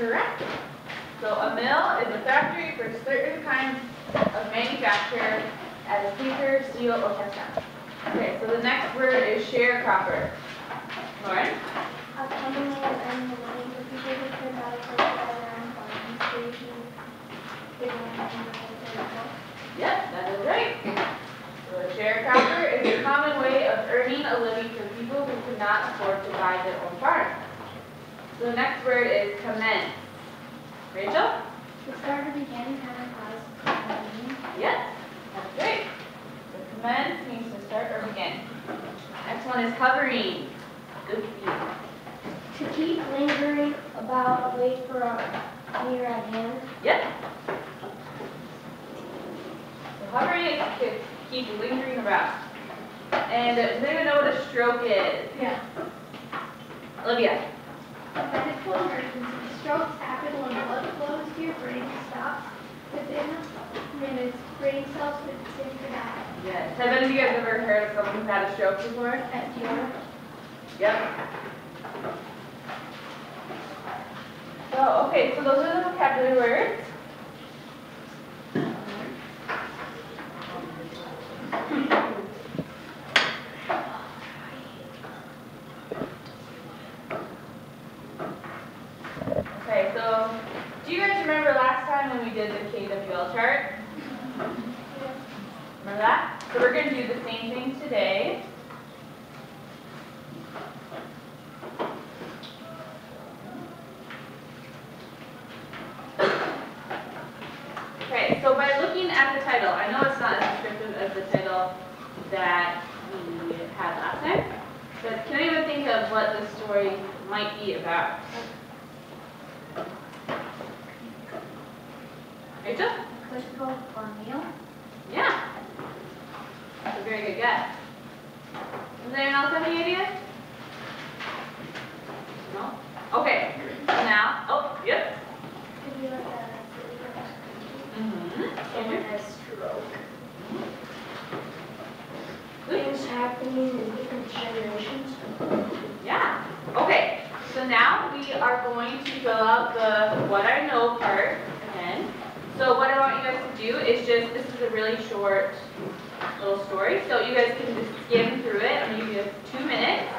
correct. So a mill is a factory for certain kinds of manufacture as paper, steel, or textile. Okay, so the next word is sharecropper. Lauren? a common way of earning a living for people who could not afford to buy their own farms, creating, giving and Yep, that is right. So a sharecropper is a common way of earning a living for people who could not afford to buy their own farm. So the next word is commence. Rachel? To start or begin kind of meaning. Yes, that's great. So commence means to start or begin. Next one is hovering. Good. To keep lingering about, wait for a near at hand. Yep. So hovering is to keep lingering around. And does anyone know what a stroke is? Yeah. Olivia? A medical emergency. Strokes happen when blood flows to your brain stops within minutes. Brain cells would begin to die. Yes. Have any of you guys ever heard of someone who's had a stroke before? FDR. Yep. So, okay, so those are the vocabulary words. Okay, so do you guys remember last time when we did the KWL chart? Remember that? So we're gonna do the same thing today. Okay, so by looking at the title, I know it's not as descriptive as the title that we had last time, but can anyone think of what the story might be about? Rachel? Crystal Cornell. Yeah. That's a very good guess. Does anyone else have any ideas? No? Okay, now, oh, yep. Could be like a Mm-hmm. someone has stroke. Good. Things happening in different generations. Yeah, okay, so now we are going to fill out the what I know part again. So what I want you guys to do is just, this is a really short little story, so you guys can just skim through it, I'm gonna give you two minutes.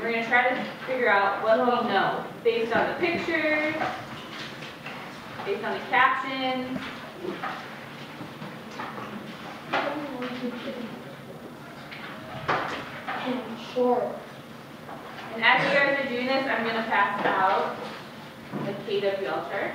We're gonna try to figure out what we know, based on the pictures, based on the captions. And short. And as you guys are doing this, I'm gonna pass out the KWL chart.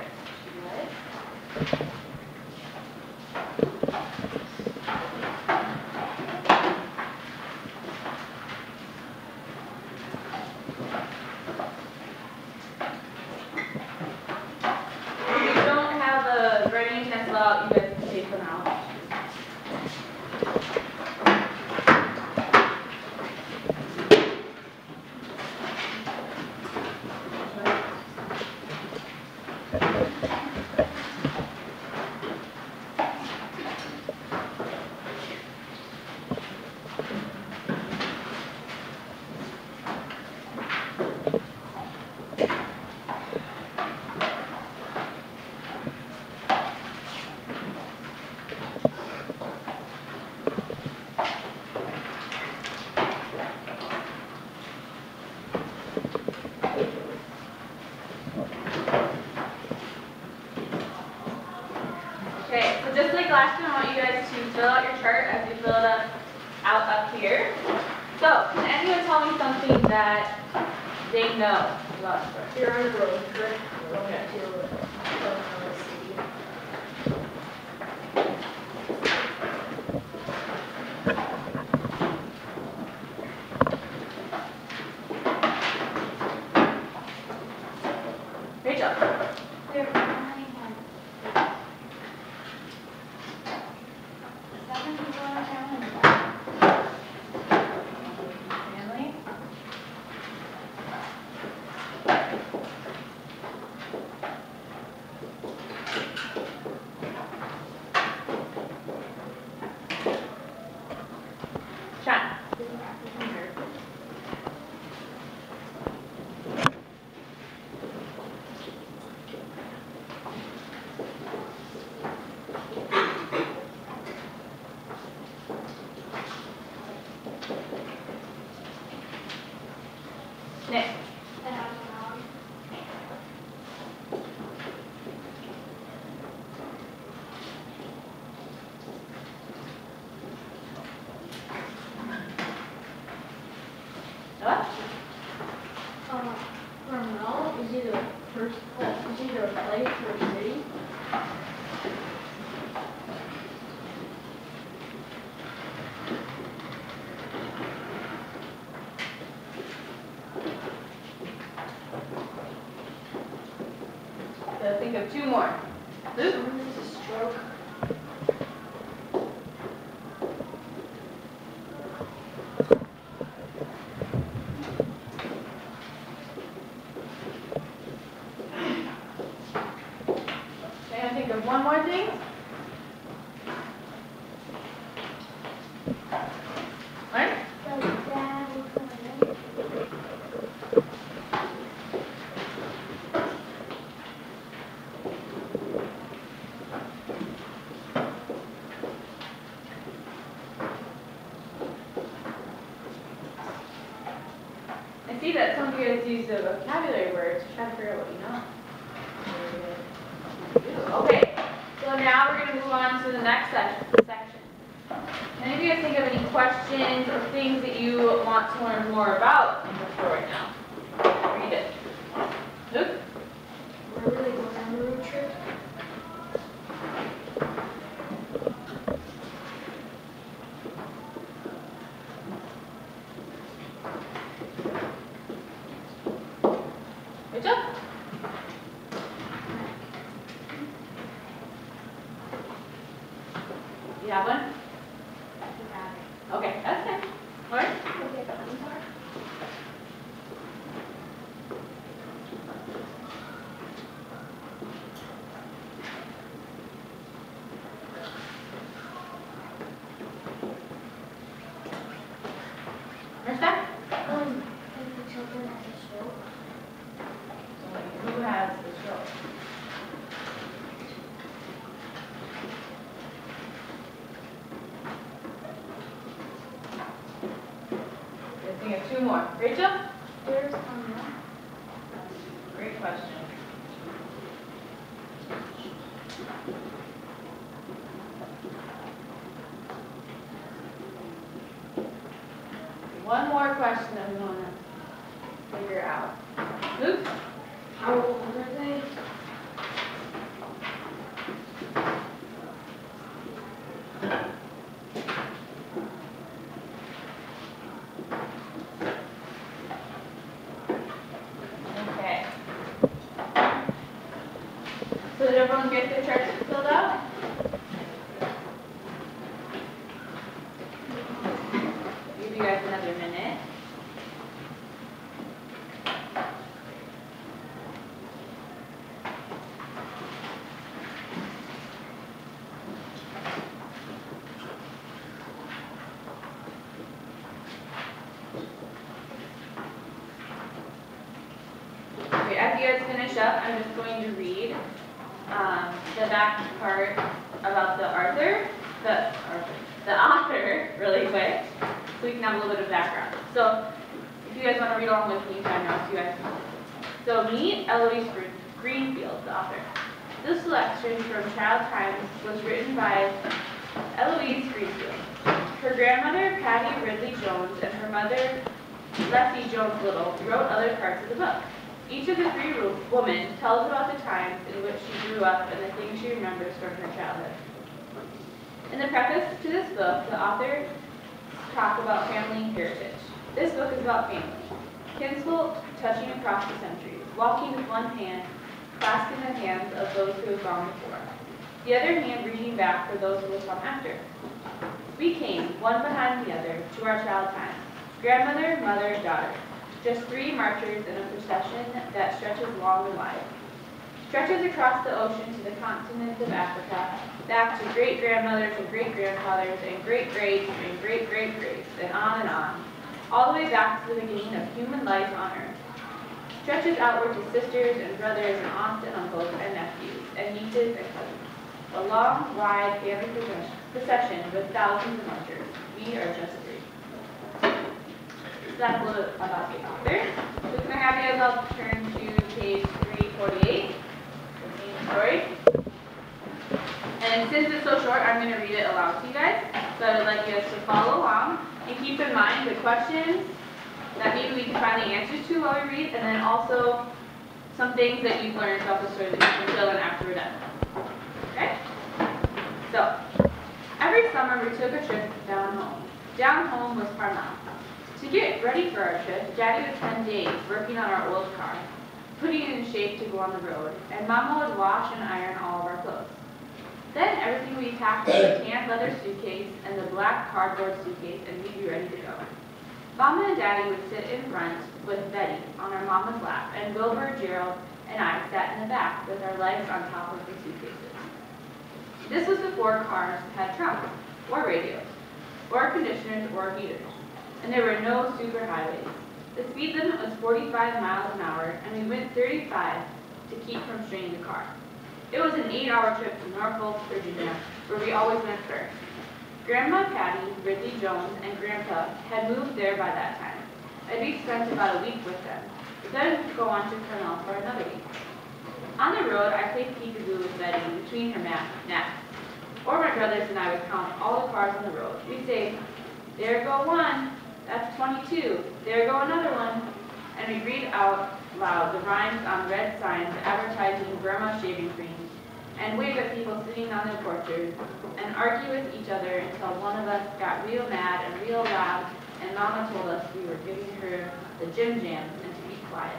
If you don't have the writing pencil out, you guys can take them out. Okay, so just like last time, I want you guys to fill out your chart as you fill it up, out up here. So, can anyone tell me something that they know about the? You're on a road. Okay. To another city. Rachel? There finally had of two more. Luke? Someone has a stroke. Okay, I think of one more thing. Right? Like dad or something. I see that some of you guys use the vocabulary words to try to figure out what you know. Okay, so now we're gonna move on to the next sec- section. Any of you guys think of any questions or things that you want to learn more about in the story now? Read it. Luke? We're really going on a road trip. Rachel? You have one? Okay, that's fine. Lauren? Okay, I'm sorry. Marissa? Um, and the children has a stroke. Who has the stroke? I think of two more. Rachel? Where's Anna? Great question. One more question that we want to figure out. Luke? How old are they? Okay. So did everyone get their charts filled out? Give you guys another minute. Okay, as you guys finish up, I'm just going to read um, the back part about the Arthur, the Arthur, the author, really quick, so we can have a little bit of background. So, if you guys want to read along with me, I know you guys. So, meet Eloise Gre- Greenfield, the author. This selection from Child Times was written by Eloise Greenfield. Her grandmother, Patty Ridley Jones, and her mother, Lessie Jones Little, wrote other parts of the book. Each of the three women tells about the times in which she grew up and the things she remembers from her childhood. In the preface to this book, the author talk about family heritage. This book is about family. Kinsfolk touching across the centuries, walking with one hand, clasping the hands of those who have gone before. The other hand reaching back for those who will come after. We came, one behind the other, to our child time. Grandmother, mother, daughter. Just three marchers in a procession that stretches long and wide. Stretches across the ocean to the continent of Africa, back to great-grandmothers and great-grandfathers and great-greats and great-great-greats, and on and on, all the way back to the beginning of human life on earth. Stretches outward to sisters and brothers and aunts and uncles and nephews and nieces and cousins. A long, wide family procession- procession with thousands of marchers. We are just three. That's a little about the author. So can I have you guys all turn to page three forty-eight, the same story. And since it's so short, I'm gonna read it aloud to you guys. So I'd like you guys to follow along and keep in mind the questions that maybe we can find the answers to while we read, and then also some things that you've learned about the story that you can fill in after we're done. Okay? So, every summer we took a trip down home. Down home was Parmele. To get ready for our trip, Daddy would spend days working on our old car. putting it in shape to go on the road, and Mama would wash and iron all of our clothes. Then everything would be packed in the tan leather suitcase and the black cardboard suitcase, and we'd be ready to go. Mama and Daddy would sit in front with Betty on our mama's lap, and Wilbur, Gerald, and I sat in the back with our legs on top of the suitcases. This was before cars had trunks, or radios, or conditioners, or heaters, and there were no superhighways. The speed limit was 45 miles an hour, and we went 35 to keep from straining the car. It was an eight-hour trip to Norfolk, Virginia, where we always went first. Grandma Patty, Ridley Jones, and Grandpa had moved there by that time, and we spent about a week with them, then go on to Parmele for another week. On the road, I played peekaboo with Betty between her ma- naps. Or my brothers and I would count all the cars on the road. We'd say, there go one, that's 22, there go another one. And we'd read out loud the rhymes on red signs advertising Burma shaving cream, and wave at people sitting on their porches, and argue with each other until one of us got real mad and real loud, and Mama told us we were giving her the Jim Jams and to be quiet.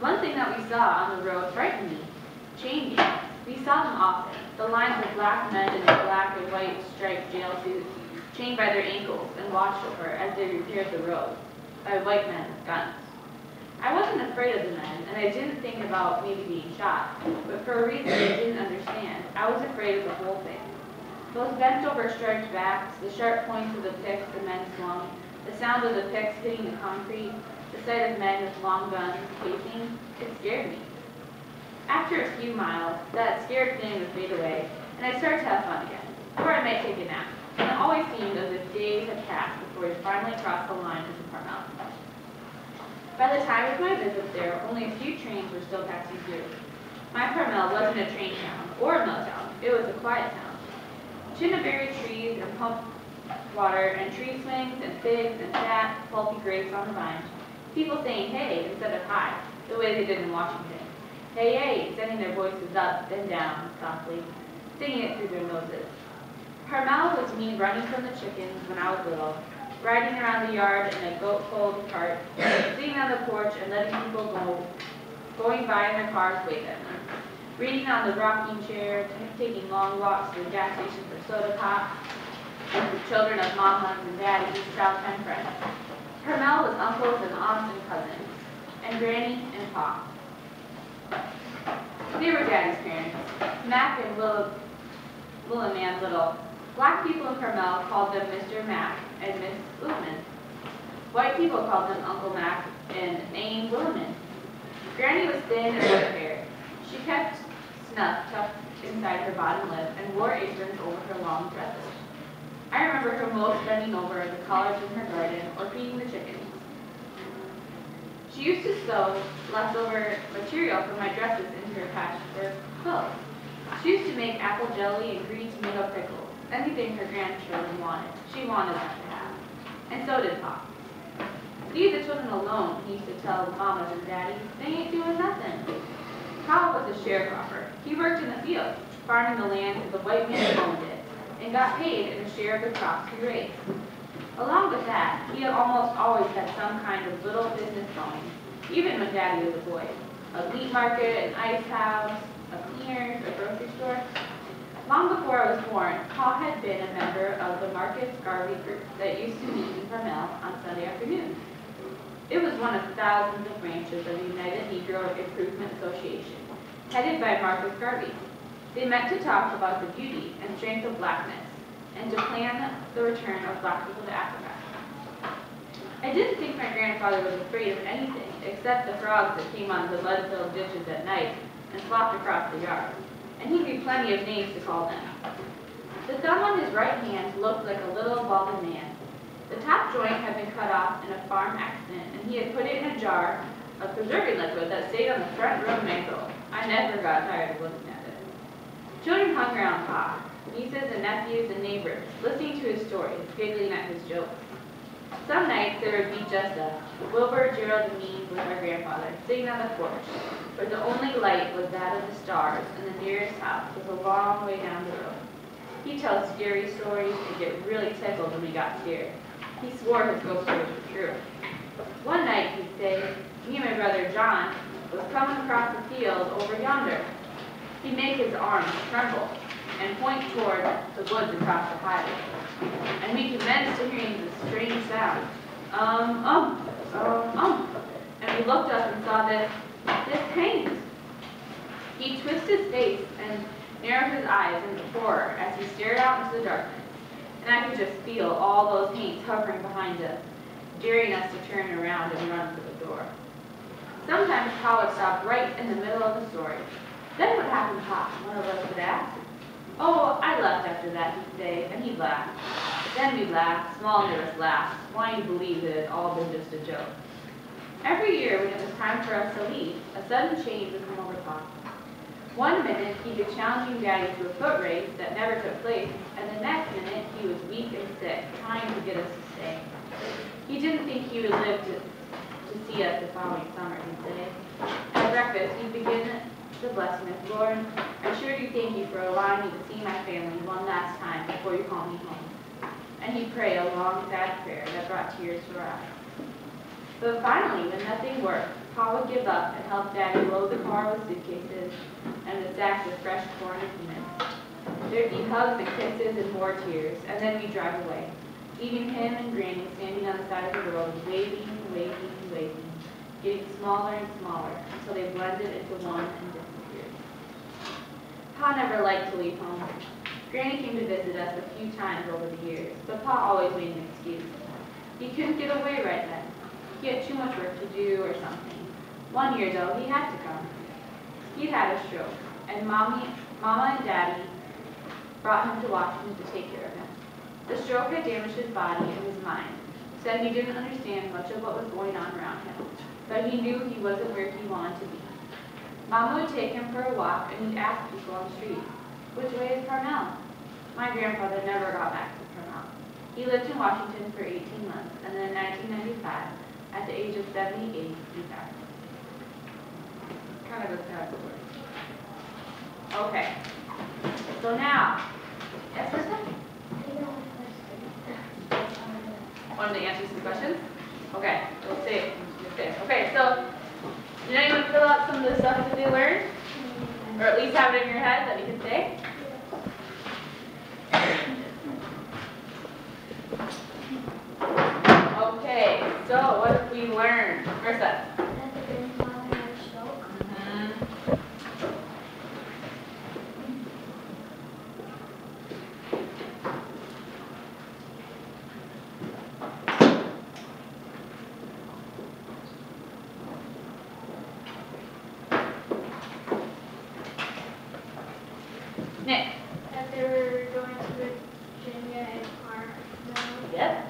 One thing that we saw on the road frightened me, chain gangs. We saw them often, the lines of black men in black and white striped jail suits, chained by their ankles and watched over as they repaired the road, by white men with guns. I wasn't afraid of the men, and I didn't think about maybe being shot, but for a reason I didn't understand, I was afraid of the whole thing. Those bent over striped backs, the sharp points of the picks the men swung, the sound of the picks hitting the concrete, the sight of men with long guns pacing, it scared me. After a few miles, that scared feeling would fade away, and I started to have fun again, or I might take a nap. And always seemed as if days had passed before we finally crossed the line into Carmel. By the time of my visit there, only a few trains were still passing through. My Carmel wasn't a train town or a mill town, it was a quiet town. Chinaberry trees and pump water and tree swings and figs and fat, pulpy grapes on the vine. People saying hey instead of hi, the way they did in Washington. Hey, hey, sending their voices up, then down, softly, singing it through their noses. Carmel was me running from the chickens when I was little, riding around the yard in a goat-pulled cart, sitting on the porch and letting people go, going by in their cars me, reading on the rocking chair, taking long walks to the gas station for soda pop, with the children of mamas and daddies, South End friends. Carmel was uncles and aunts and cousins, and granny and pop. They were daddy's parents, Mac and Will, Williman Little. Black people in Carmel called them Mr. Mac and Miss Williman. White people called them Uncle Mac and Aunt Williman. Granny was thin and short haired. She kept snuff tucked inside her bottom lip and wore aprons over her long dresses. I remember her most bending over the collards in her garden or feeding the chickens. She used to sew leftover material from my dresses into her patchwork clothes. She used to make apple jelly and green tomato pickles, anything her grandchildren wanted. She wanted them to have. And so did Pop. Leave the children alone, he used to tell mamas and daddies. They ain't doing nothing. Pop was a sharecropper. He worked in the field, farming the land as the white man owned it, and got paid in a share of the crops he raised. Along with that, he had almost always had some kind of little business going, even when Daddy was a boy. A meat market, an ice house, a cleaners, a grocery store. Long before I was born, Paul had been a member of the Marcus Garvey group that used to meet in Carmel on Sunday afternoons. It was one of thousands of branches of the United Negro Improvement Association, headed by Marcus Garvey. They met to talk about the beauty and strength of blackness, and to plan the return of black people to Africa. I didn't think my grandfather was afraid of anything except the frogs that came of the mud-filled ditches at night and flopped across the yard, and he knew plenty of names to call them. The thumb on his right hand looked like a little balding man. The top joint had been cut off in a farm accident, and he had put it in a jar of preserving liquid that stayed on the front room mantel. I never got tired of looking at it. Children hung around Pa, nieces and nephews and neighbors, listening to his stories, giggling at his jokes. Some nights there would be just us, Wilbur, Gerald, and me with our grandfather, sitting on the porch, where the only light was that of the stars, and the nearest house was a long way down the road. He'd tell scary stories and get really tickled when we got scared. He swore his ghost stories were true. One night, he'd say, me and my brother John was coming across the field over yonder. He'd make his arms tremble and point toward the woods across the highway. And we commenced to hearing this strange sound, um, um, um, um. And we looked up and saw this, this haint. He twisted his face and narrowed his eyes in horror as he stared out into the darkness. And I could just feel all those haints hovering behind us, daring us to turn around and run for the door. Sometimes Pa would stop right in the middle of the story. Then what happened, Pa? One of us would ask. Oh, I left after that, he'd say, and he'd laugh. Then we'd laugh, small nervous laughs, wanting to believe it had all been just a joke. Every year, when it was time for us to leave, a sudden change would come over Pa. One minute, he'd be challenging Daddy to a foot race that never took place, and the next minute, he was weak and sick, trying to get us to stay. He didn't think he would live to, to see us the following summer, he'd say. At breakfast, he'd begin the blessing with, Lord, I sure do thank you for allowing me to see my family one last time before you call me home. And he'd pray a long, sad prayer that brought tears to our eyes. But finally, when nothing worked, Pa would give up and help Daddy load the car with suitcases and the sacks of fresh corn and peanuts. There'd be hugs and kisses and more tears, and then we'd drive away, leaving him and Granny standing on the side of the road, waving waving waving, getting smaller and smaller until they blended into one and disappeared. Pa never liked to leave home. Granny came to visit us a few times over the years, but Pa always made an excuse. He couldn't get away right then. He had too much work to do or something. One year, though, he had to come. He'd had a stroke, and Mommy, Mama and Daddy brought him to Washington to take care of him. The stroke had damaged his body and his mind, said he didn't understand much of what was going on around him, but he knew he wasn't where he wanted to be. Mama would take him for a walk, and he'd ask people on the street, which way is Carmel? My grandfather never got back to Carmel. He lived in Washington for 18 months, and then in 1995, at the age of 78, he died. Kind of a sad story. Okay. So now, yes, Krista? I don't question. Wanted to answer some questions? Okay, we'll see. Okay, so, did anyone fill out some of the stuff that they learned? Or at least have it in your head that you can say? So what have we learned? Krista? That the grandfather had a stroke. Mhm. Nick? That they were going to Virginia in Carmel. Yes?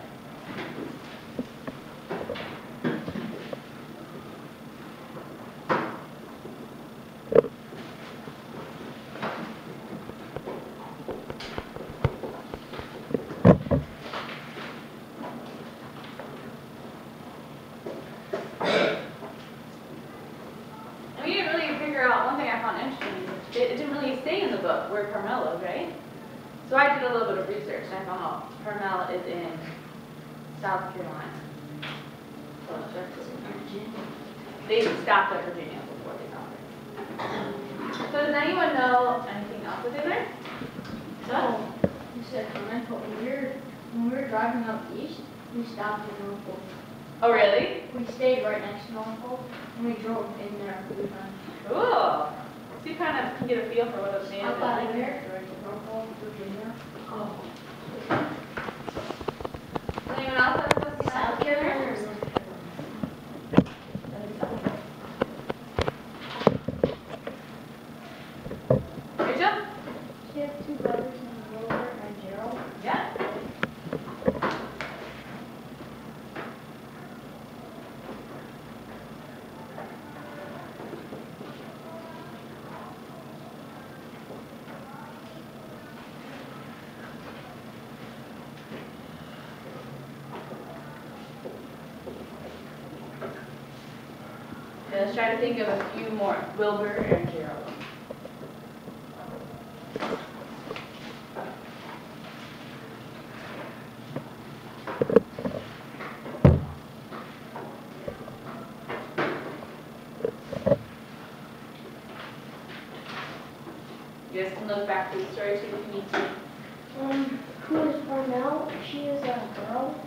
And we didn't really figure out, one thing I found interesting, is it didn't really say in the book where Carmel is, right? So I did a little bit of research and I found out Carmel is in South Carolina. So They stopped at Virginia before they found it. So does anyone know anything else that they learned? No? You said but when we were, when we were driving up east, we stopped in Norfolk. Oh, really? We stayed right next to Norfolk, and we drove in there. Cool. So you kind of can get a feel for what those names Up of are. there, right to Norfolk, Virginia. Oh. Anyone else have something South? Carolina Rachel? She has two brothers try to think of a few more, Wilbur and Gerald. You guys can look back through the story too if you need to. Um, who is Parnell? She is a girl.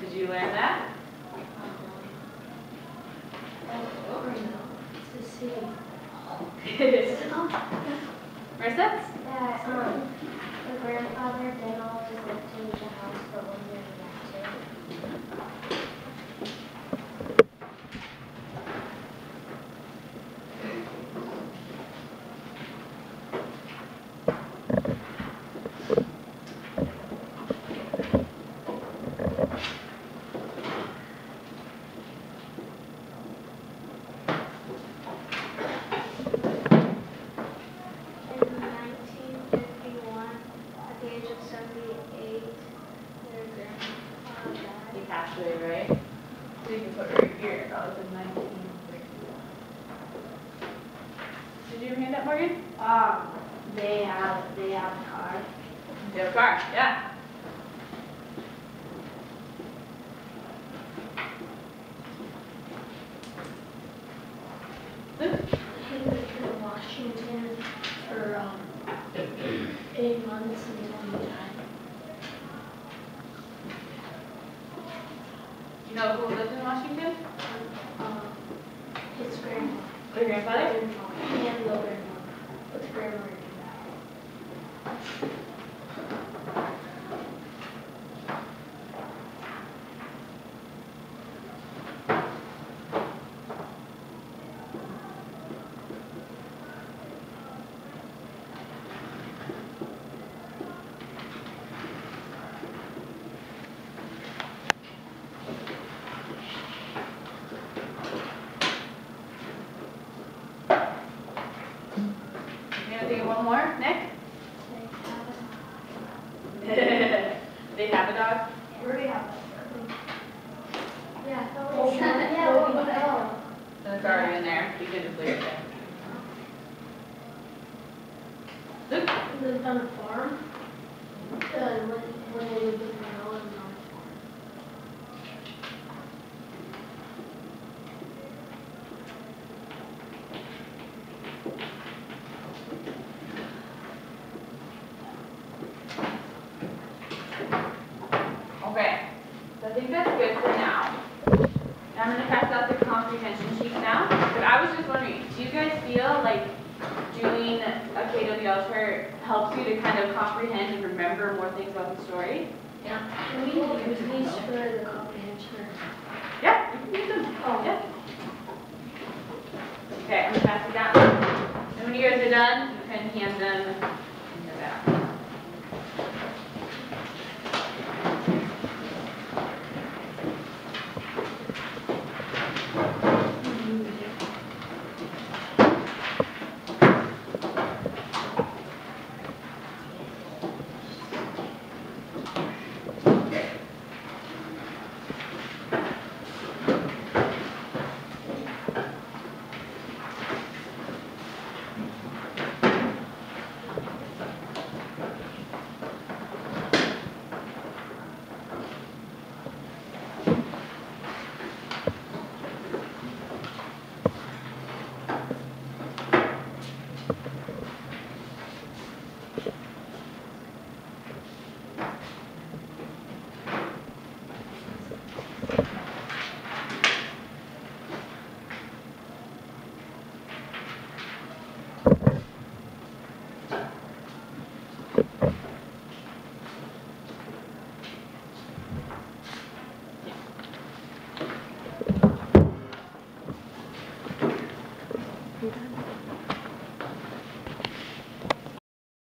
Did you learn that? That, um, the grandfather did always live to the house, but left it. In nineteen fifty-one, at the age of seventy-eight, their grandfather He died. passed away, right? So you can put right here, that was in nineteen sixty-one. Did you read that, Morgan? Um, they have, they have a car. You have a car, yeah. Luke? He lived in Washington for, um, eight months and then he died. You know who lived in Washington? Um, his grandma. Your grandfather? And the grandma. But the grandma already died. You gonna think of one more, Nick? They have a dog? We already have that. Yeah. Oh, Yeah, oh, we know. So it's already in there, you can just leave it there. Luke? He lived on a farm. Uh, when, when they lived in Manila and on a farm. Okay, so I think that's good for now. I'm gonna pass out the comprehension sheet now, but I was just wondering, do you guys feel like doing a KWL chart helps you to kind of comprehend and remember more things about the story? Can we use these for the comprehension? Yeah, you can use them. Oh. Yeah. Okay, I'm gonna pass it down. And when you guys are done, you can hand them in the back.